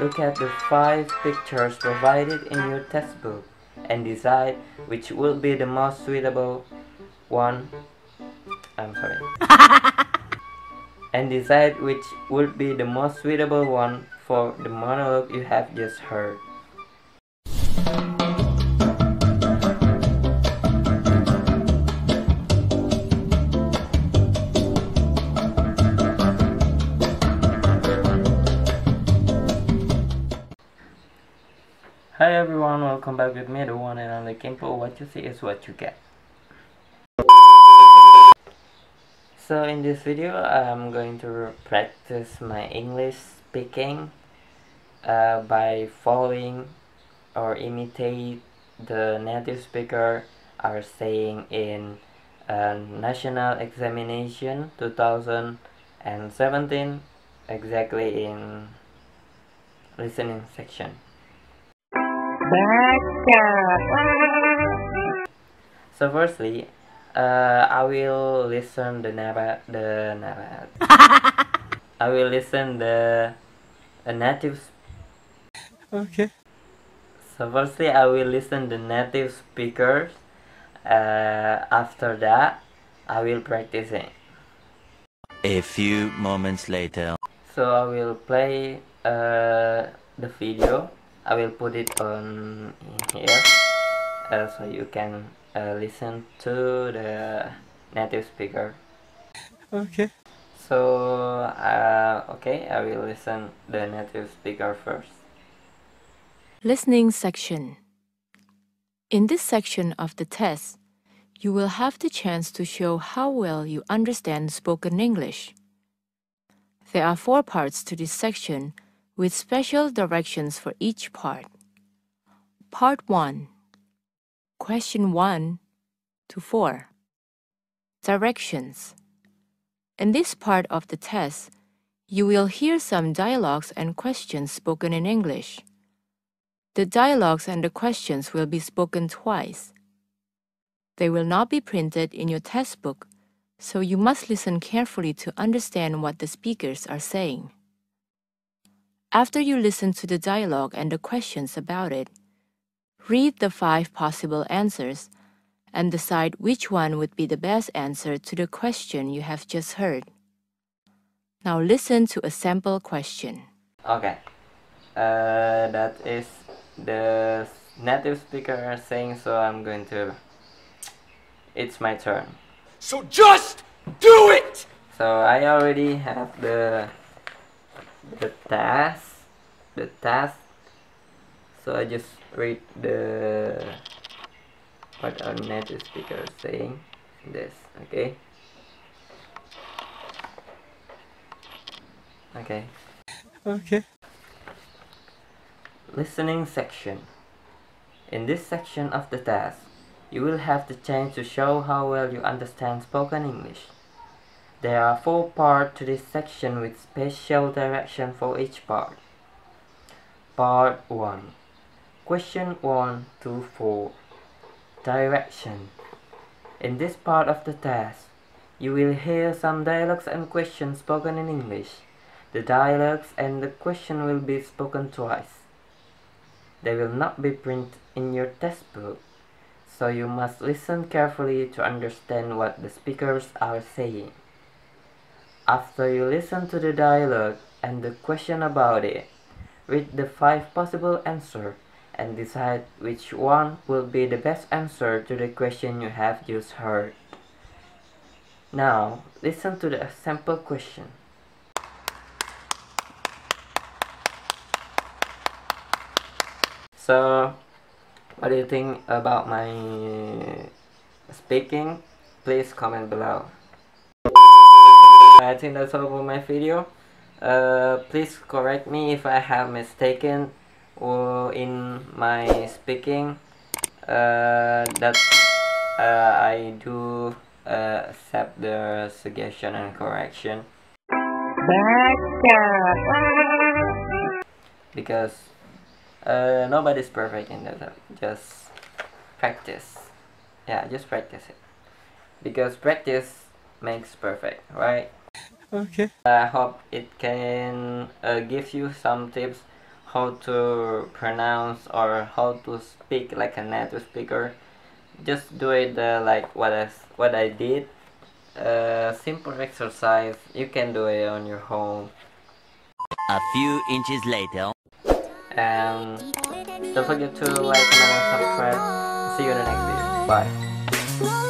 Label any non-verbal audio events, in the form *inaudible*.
look at the five pictures provided in your textbook and decide which will be the most suitable one. I'm sorry. *laughs* and decide which would be the most suitable one for the monologue you have just heard. Hi everyone, welcome back with me, the one and only Kimpo. What you see is what you get. So in this video, I'm going to practice my English speaking uh, by following or imitate the native speaker are saying in national examination 2017 exactly in listening section so firstly uh, I will listen the nabat the nabat *laughs* I will listen the a native Okay. So firstly, I will listen the native speakers. Uh, after that, I will practice it. A few moments later. So I will play uh, the video. I will put it on here, uh, so you can uh, listen to the native speaker. Okay. So uh, okay, I will listen the native speaker first. Listening section. In this section of the test, you will have the chance to show how well you understand spoken English. There are four parts to this section with special directions for each part. Part 1 Question 1 to 4 Directions In this part of the test, you will hear some dialogues and questions spoken in English. The dialogues and the questions will be spoken twice. They will not be printed in your test book, so you must listen carefully to understand what the speakers are saying. After you listen to the dialogue and the questions about it, read the five possible answers and decide which one would be the best answer to the question you have just heard. Now listen to a sample question. Okay, uh, that is the native speaker saying so I'm going to it's my turn So just do it! so I already have the the task the task so I just read the what our native speaker is saying this okay okay Okay. Listening section. In this section of the task, you will have the chance to show how well you understand spoken English. There are four parts to this section with special direction for each part. Part 1. Question 1 to 4. Direction. In this part of the test, you will hear some dialogues and questions spoken in English. The dialogues and the question will be spoken twice. They will not be printed in your textbook, so you must listen carefully to understand what the speakers are saying. After you listen to the dialogue and the question about it, read the five possible answers and decide which one will be the best answer to the question you have just heard. Now, listen to the sample question. So, what do you think about my speaking? Please comment below. I think that's all for my video. Uh, please correct me if I have mistaken or in my speaking. Uh, that uh, I do uh, accept the suggestion and correction because uh, nobody's perfect in that just practice yeah just practice it because practice makes perfect right Okay. I hope it can uh, give you some tips how to pronounce or how to speak like a native speaker. Just do it uh, like what I, what I did. Uh, simple exercise. You can do it on your home. A few inches later. and don't forget to like comment and subscribe. See you in the next video. Bye